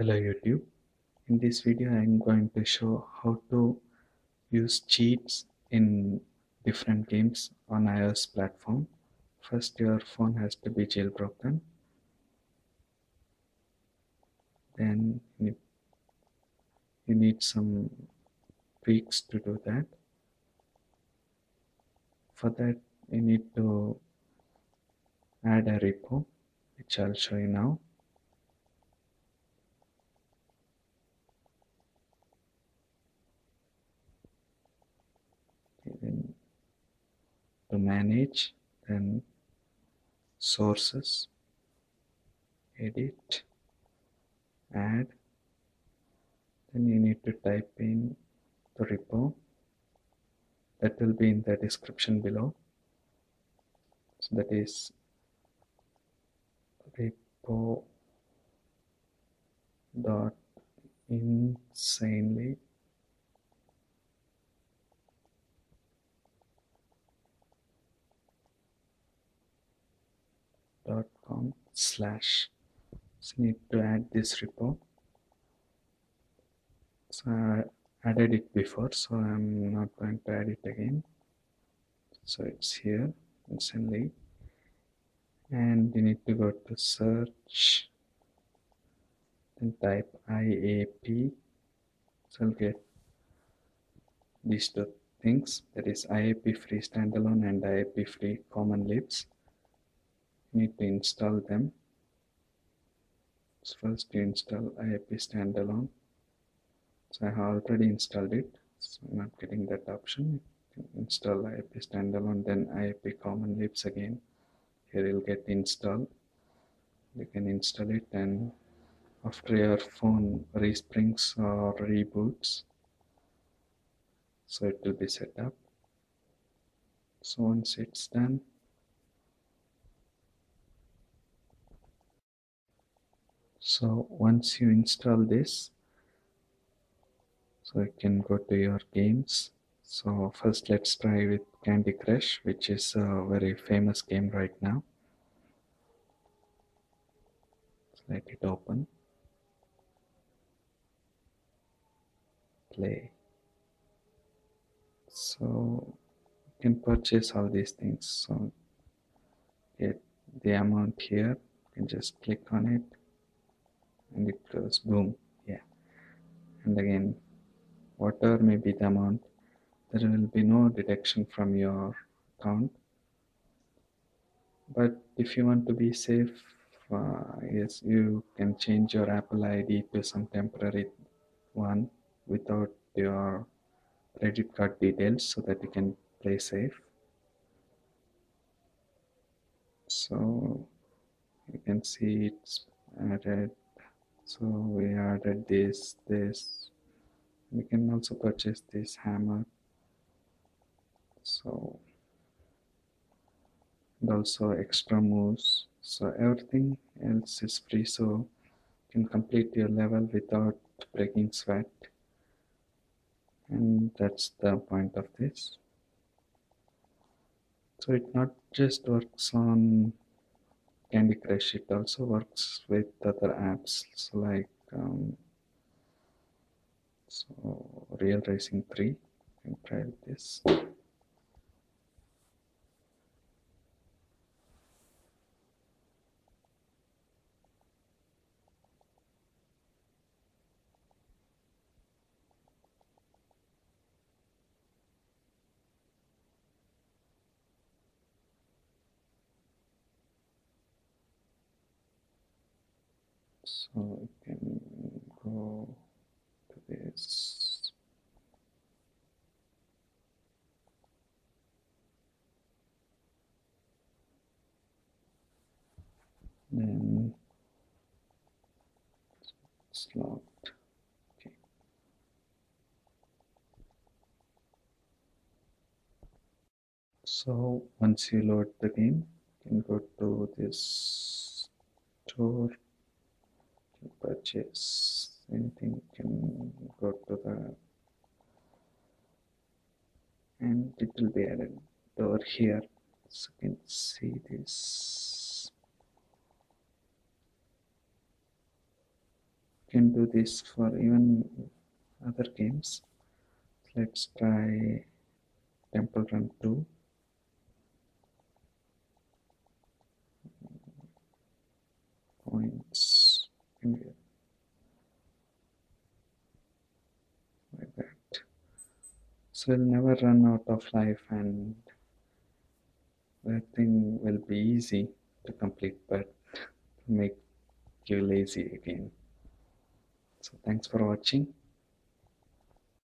Hello YouTube. In this video I am going to show how to use cheats in different games on iOS platform. First your phone has to be jailbroken. Then you you need some tweaks to do that. For that you need to add a repo which I'll show you now. To manage then sources edit add then you need to type in the repo. That will be in the description below. So that is repo dot insanely com slash so need to add this repo so I added it before so I'm not going to add it again. So it's here. Instantly and you need to go to search and type IAP so I'll get these two things. That is IAP free standalone and IAP free common libs need to install them. So first you install IAP standalone. So I have already installed it. So I'm not getting that option. Install IAP standalone then IAP common libs again. Here you'll get install you can install it and after your phone resprings or reboots so it will be set up. So once it's done so once you install this so you can go to your games. So first let's try with candy crush which is a very famous game right now. So let it open. Play. So you can purchase all these things. So get the amount here. You can just click on it and it goes boom yeah. And again whatever may be the amount there will be no deduction from your account. But if you want to be safe uh, yes you can change your apple id to some temporary one without your credit card details so that you can play safe. So you can see it's added so we added this this. We can also purchase this hammer. So and also extra moves. So everything else is free. So you can complete your level without breaking sweat. And that's the point of this. So it not just works on Candy Crush it also works with other apps like um, so Real Racing 3 and try this so you can go to this then slot okay so once you load the game you can go to this store purchase anything can go to the and it will be added over here. So you can see this. Can do this for even other games. Let's try temple run 2 points in here like that so you'll never run out of life and that thing will be easy to complete but make you lazy again. So thanks for watching